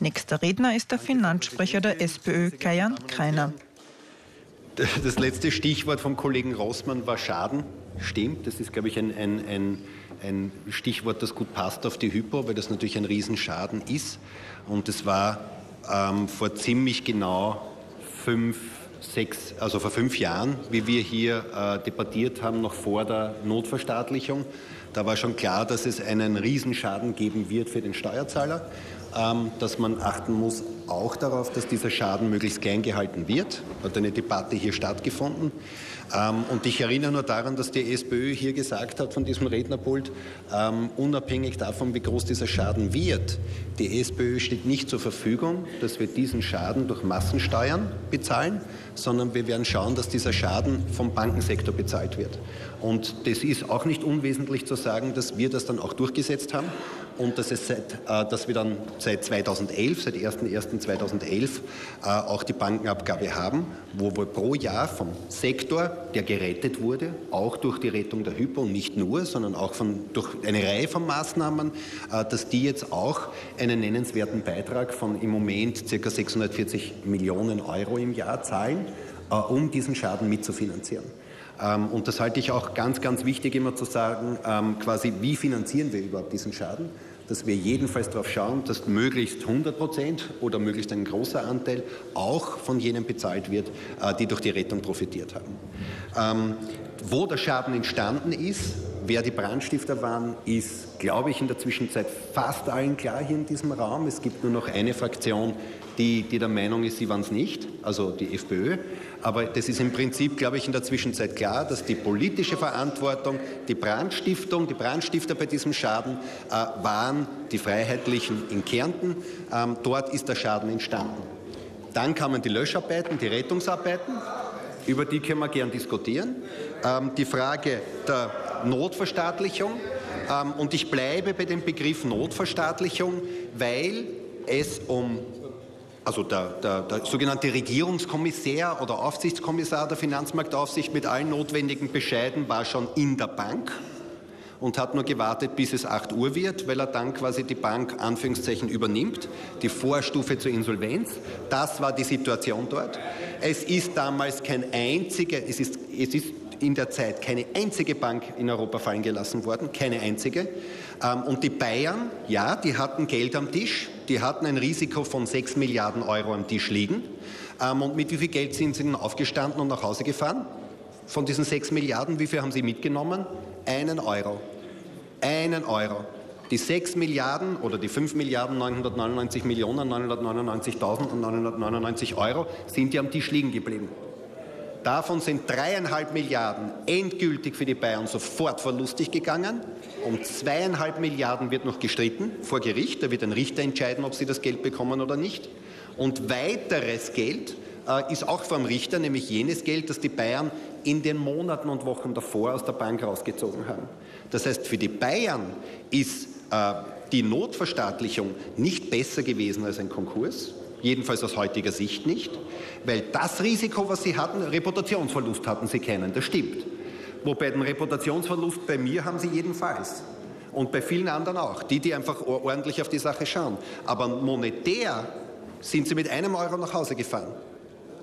Nächster Redner ist der Finanzsprecher der SPÖ, Kajan Kreiner. Das letzte Stichwort vom Kollegen Rossmann war Schaden. Stimmt, das ist, glaube ich, ein, ein, ein, ein Stichwort, das gut passt auf die Hypo, weil das natürlich ein Riesenschaden ist. Und es war ähm, vor ziemlich genau fünf, sechs, also vor fünf Jahren, wie wir hier äh, debattiert haben, noch vor der Notverstaatlichung. Da war schon klar, dass es einen Riesenschaden geben wird für den Steuerzahler, ähm, dass man achten muss auch darauf, dass dieser Schaden möglichst klein gehalten wird. Hat eine Debatte hier stattgefunden. Ähm, und ich erinnere nur daran, dass die SPÖ hier gesagt hat von diesem Rednerpult, ähm, unabhängig davon, wie groß dieser Schaden wird, die SPÖ steht nicht zur Verfügung, dass wir diesen Schaden durch Massensteuern bezahlen, sondern wir werden schauen, dass dieser Schaden vom Bankensektor bezahlt wird. Und das ist auch nicht unwesentlich zu sagen, dass wir das dann auch durchgesetzt haben und dass, es seit, äh, dass wir dann seit 2011, seit 01.01.2011 äh, auch die Bankenabgabe haben, wo wir pro Jahr vom Sektor, der gerettet wurde, auch durch die Rettung der Hypo und nicht nur, sondern auch von, durch eine Reihe von Maßnahmen, äh, dass die jetzt auch einen nennenswerten Beitrag von im Moment ca. 640 Millionen Euro im Jahr zahlen, um diesen Schaden mitzufinanzieren. Ähm, und das halte ich auch ganz, ganz wichtig immer zu sagen, ähm, quasi, wie finanzieren wir überhaupt diesen Schaden? Dass wir jedenfalls darauf schauen, dass möglichst 100 Prozent oder möglichst ein großer Anteil auch von jenen bezahlt wird, äh, die durch die Rettung profitiert haben. Ähm, wo der Schaden entstanden ist, wer die Brandstifter waren, ist, glaube ich, in der Zwischenzeit fast allen klar hier in diesem Raum. Es gibt nur noch eine Fraktion, die, die der Meinung ist, sie waren es nicht, also die FPÖ. Aber das ist im Prinzip, glaube ich, in der Zwischenzeit klar, dass die politische Verantwortung, die Brandstiftung, die Brandstifter bei diesem Schaden äh, waren die Freiheitlichen in Kärnten. Ähm, dort ist der Schaden entstanden. Dann kamen die Löscharbeiten, die Rettungsarbeiten. Über die können wir gern diskutieren. Ähm, die Frage der Notverstaatlichung. Ähm, und ich bleibe bei dem Begriff Notverstaatlichung, weil es um also der, der, der, sogenannte Regierungskommissär oder Aufsichtskommissar der Finanzmarktaufsicht mit allen notwendigen Bescheiden war schon in der Bank und hat nur gewartet, bis es 8 Uhr wird, weil er dann quasi die Bank Anführungszeichen übernimmt, die Vorstufe zur Insolvenz. Das war die Situation dort. Es ist damals kein einziger, es ist, es ist in der Zeit keine einzige Bank in Europa fallen gelassen worden, keine einzige. Ähm, und die Bayern, ja, die hatten Geld am Tisch, die hatten ein Risiko von 6 Milliarden Euro am Tisch liegen. Ähm, und mit wie viel Geld sind sie denn aufgestanden und nach Hause gefahren? Von diesen 6 Milliarden, wie viel haben sie mitgenommen? Einen Euro. Einen Euro. Die 6 Milliarden oder die 5 Milliarden 999 Millionen 999.000 und 999 Euro sind ja am Tisch liegen geblieben. Davon sind dreieinhalb Milliarden endgültig für die Bayern sofort verlustig gegangen. Um zweieinhalb Milliarden wird noch gestritten vor Gericht. Da wird ein Richter entscheiden, ob sie das Geld bekommen oder nicht. Und weiteres Geld äh, ist auch vom Richter, nämlich jenes Geld, das die Bayern in den Monaten und Wochen davor aus der Bank rausgezogen haben. Das heißt, für die Bayern ist äh, die Notverstaatlichung nicht besser gewesen als ein Konkurs, jedenfalls aus heutiger Sicht nicht, weil das Risiko, was sie hatten, Reputationsverlust hatten sie keinen, das stimmt. Wobei den Reputationsverlust bei mir haben sie jedenfalls. Und bei vielen anderen auch, die, die einfach ordentlich auf die Sache schauen. Aber monetär sind sie mit einem Euro nach Hause gefahren.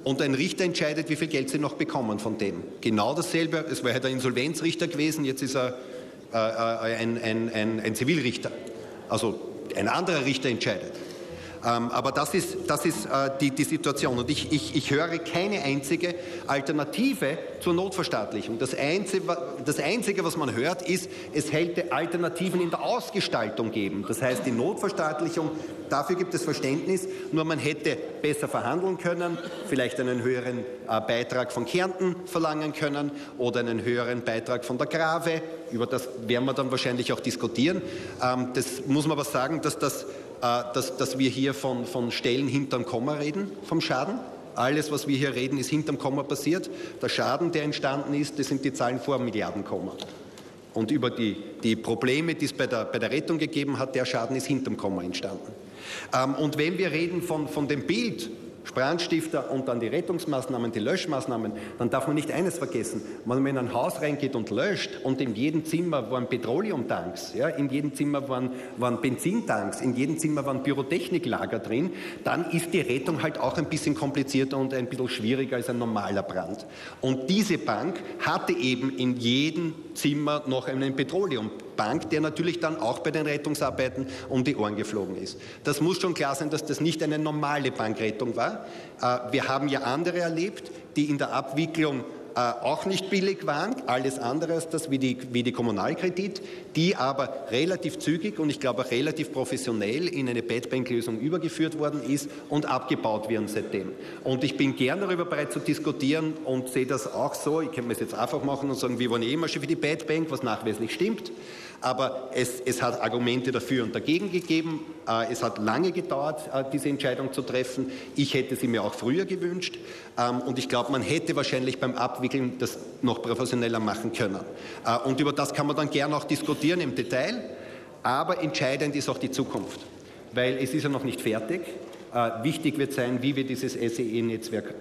Und ein Richter entscheidet, wie viel Geld sie noch bekommen von dem. Genau dasselbe, es wäre halt ein Insolvenzrichter gewesen, jetzt ist er äh, äh ein, ein, ein, ein Zivilrichter. Also ein anderer Richter entscheidet. Ähm, aber das ist, das ist äh, die, die Situation. Und ich, ich, ich höre keine einzige Alternative zur Notverstaatlichung. Das Einzige, das Einzige, was man hört, ist, es hätte Alternativen in der Ausgestaltung geben. Das heißt, die Notverstaatlichung, dafür gibt es Verständnis, nur man hätte besser verhandeln können, vielleicht einen höheren äh, Beitrag von Kärnten verlangen können oder einen höheren Beitrag von der Grave. Über das werden wir dann wahrscheinlich auch diskutieren. Ähm, das muss man aber sagen, dass das dass, dass wir hier von, von Stellen hinterm Komma reden, vom Schaden. Alles, was wir hier reden, ist hinterm Komma passiert. Der Schaden, der entstanden ist, das sind die Zahlen vor Milliardenkomma. Und über die, die Probleme, die es bei der, bei der Rettung gegeben hat, der Schaden ist hinterm Komma entstanden. Ähm, und wenn wir reden von, von dem Bild, Brandstifter und dann die Rettungsmaßnahmen, die Löschmaßnahmen, dann darf man nicht eines vergessen. Wenn man in ein Haus reingeht und löscht und in jedem Zimmer waren Petroleumtanks, ja, in jedem Zimmer waren, waren Benzintanks, in jedem Zimmer waren Pyrotechniklager drin, dann ist die Rettung halt auch ein bisschen komplizierter und ein bisschen schwieriger als ein normaler Brand. Und diese Bank hatte eben in jedem Zimmer noch einen Petroleumbank, der natürlich dann auch bei den Rettungsarbeiten um die Ohren geflogen ist. Das muss schon klar sein, dass das nicht eine normale Bankrettung war. Äh, wir haben ja andere erlebt, die in der Abwicklung äh, auch nicht billig waren, alles andere als das wie die, wie die Kommunalkredit, die aber relativ zügig und ich glaube auch relativ professionell in eine Bad Bank Lösung übergeführt worden ist und abgebaut werden seitdem. Und ich bin gern darüber bereit zu diskutieren und sehe das auch so, ich kann mir es jetzt einfach machen und sagen, wir waren eh immer schon für die Bad Bank, was nachweislich stimmt. Aber es, es, hat Argumente dafür und dagegen gegeben. Äh, es hat lange gedauert, äh, diese Entscheidung zu treffen. Ich hätte sie mir auch früher gewünscht. Ähm, und ich glaube, man hätte wahrscheinlich beim Abwickeln das noch professioneller machen können. Äh, und über das kann man dann gerne auch diskutieren im Detail. Aber entscheidend ist auch die Zukunft, weil es ist ja noch nicht fertig. Wichtig wird sein, wie wir dieses SEE-Netzwerk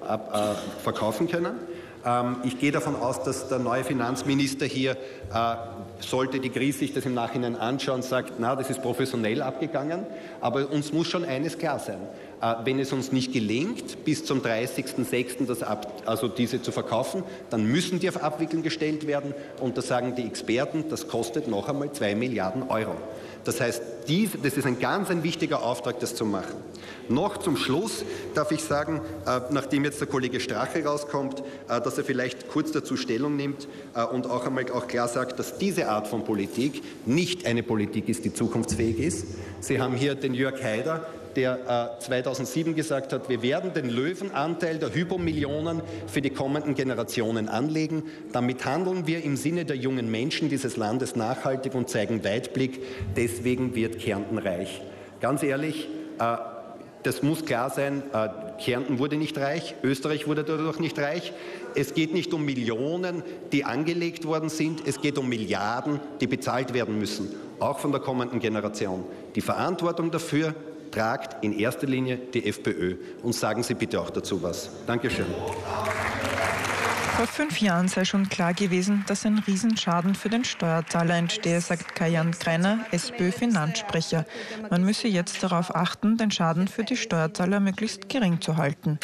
verkaufen können. Ähm, ich gehe davon aus, dass der neue Finanzminister hier, äh, sollte die Krise sich das im Nachhinein anschauen, sagt, na, das ist professionell abgegangen. Aber uns muss schon eines klar sein. Äh, wenn es uns nicht gelingt, bis zum 30.06. also diese zu verkaufen, dann müssen die auf Abwickeln gestellt werden. Und da sagen die Experten, das kostet noch einmal zwei Milliarden Euro. Das heißt, dies, das ist ein ganz ein wichtiger Auftrag, das zu machen. Noch zum Schluss darf ich sagen, äh, nachdem jetzt der Kollege Strache rauskommt, äh, dass er vielleicht kurz dazu Stellung nimmt und auch einmal auch klar sagt, dass diese Art von Politik nicht eine Politik ist, die zukunftsfähig ist. Sie haben hier den Jörg Haider, der 2007 gesagt hat, wir werden den Löwenanteil der Hypomillionen für die kommenden Generationen anlegen. Damit handeln wir im Sinne der jungen Menschen dieses Landes nachhaltig und zeigen Weitblick. Deswegen wird Kärnten reich. Ganz ehrlich, das muss klar sein, äh, Kärnten wurde nicht reich, Österreich wurde dadurch nicht reich. Es geht nicht um Millionen, die angelegt worden sind, es geht um Milliarden, die bezahlt werden müssen, auch von der kommenden Generation. Die Verantwortung dafür tragt in erster Linie die FPÖ. Und sagen Sie bitte auch dazu was. Dankeschön. Vor fünf Jahren sei schon klar gewesen, dass ein Riesenschaden für den Steuerzahler entstehe, sagt Kajan Kreiner, SPÖ-Finanzsprecher. Man müsse jetzt darauf achten, den Schaden für die Steuerzahler möglichst gering zu halten.